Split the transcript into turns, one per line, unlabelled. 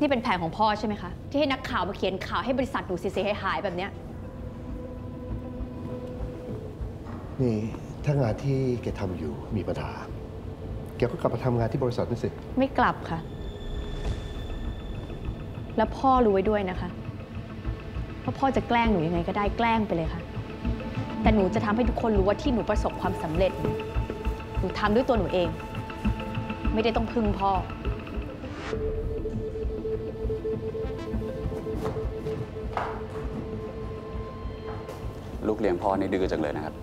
นี่เป็นแผนของพ่อใช่ไหมคะ ที่ให้นักข่าวมาเขียนข่าวให้บริษัทหนูเสียหายๆแบบเนี้ย
นี่ถ้างานที่แกทำอยู่มีปัญหา แกก็กลับมาทำงานที่บริษัทนั่นสิ
ไม่กลับค่ะ แล้วพ่อรู้ไว้ด้วยนะคะว่าพ่อจะแกล้งหนูยังไงก็ได้แกล้งไปเลยค่ะ แต่หนูจะทำให้ทุกคนรู้ว่าที่หนูประสบความสำเร็จ หนูทำด้วยตัวหนูเอง ไม่ได้ต้องพึ่งพ่อ
ลูกเลี้ยงพ่อนี่ดื้อจังเลยนะครับ